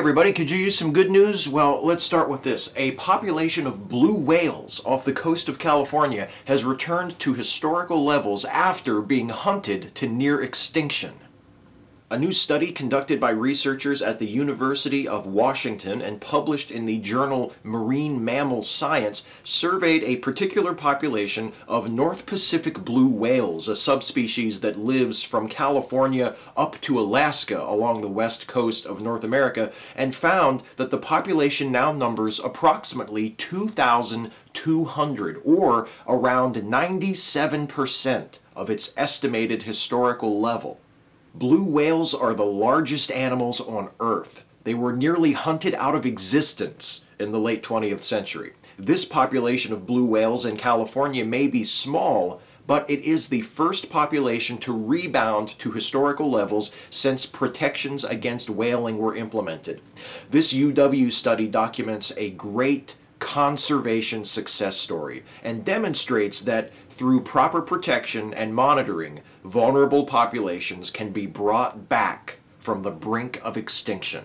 everybody, could you use some good news? Well, let's start with this. A population of blue whales off the coast of California has returned to historical levels after being hunted to near extinction. A new study conducted by researchers at the University of Washington and published in the journal Marine Mammal Science surveyed a particular population of North Pacific blue whales, a subspecies that lives from California up to Alaska along the west coast of North America, and found that the population now numbers approximately 2,200, or around 97% of its estimated historical level. Blue whales are the largest animals on Earth. They were nearly hunted out of existence in the late 20th century. This population of blue whales in California may be small, but it is the first population to rebound to historical levels since protections against whaling were implemented. This UW study documents a great conservation success story and demonstrates that through proper protection and monitoring, vulnerable populations can be brought back from the brink of extinction.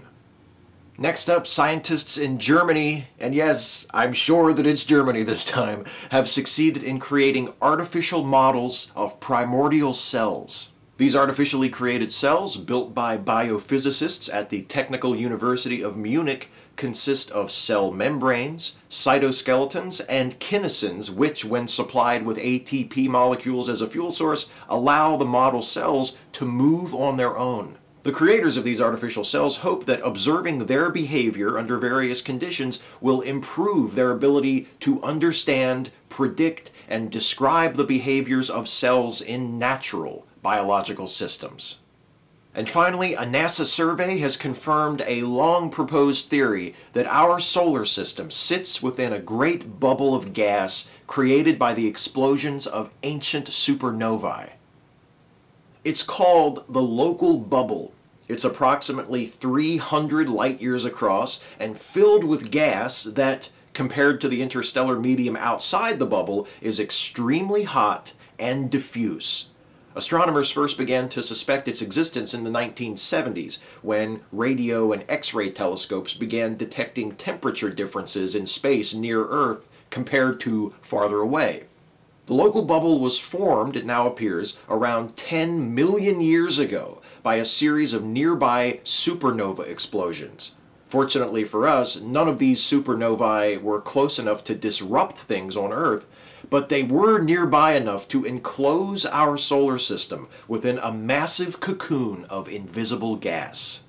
Next up, scientists in Germany, and yes, I'm sure that it's Germany this time, have succeeded in creating artificial models of primordial cells. These artificially created cells, built by biophysicists at the Technical University of Munich, consist of cell membranes, cytoskeletons, and kinesins, which, when supplied with ATP molecules as a fuel source, allow the model cells to move on their own. The creators of these artificial cells hope that observing their behavior under various conditions will improve their ability to understand, predict, and describe the behaviors of cells in natural biological systems. And finally, a NASA survey has confirmed a long proposed theory that our solar system sits within a great bubble of gas created by the explosions of ancient supernovae. It's called the local bubble. It's approximately 300 light years across and filled with gas that, compared to the interstellar medium outside the bubble, is extremely hot and diffuse. Astronomers first began to suspect its existence in the 1970s when radio and X ray telescopes began detecting temperature differences in space near Earth compared to farther away. The local bubble was formed, it now appears, around 10 million years ago by a series of nearby supernova explosions. Fortunately for us, none of these supernovae were close enough to disrupt things on Earth, but they were nearby enough to enclose our solar system within a massive cocoon of invisible gas.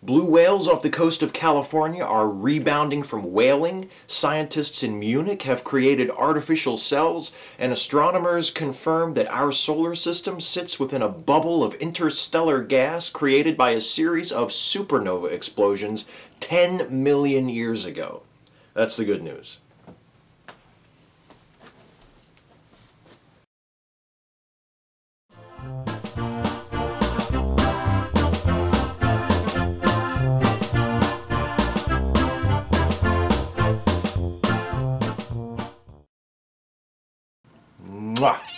Blue whales off the coast of California are rebounding from whaling. Scientists in Munich have created artificial cells, and astronomers confirm that our solar system sits within a bubble of interstellar gas created by a series of supernova explosions 10 million years ago. That's the good news. Mua.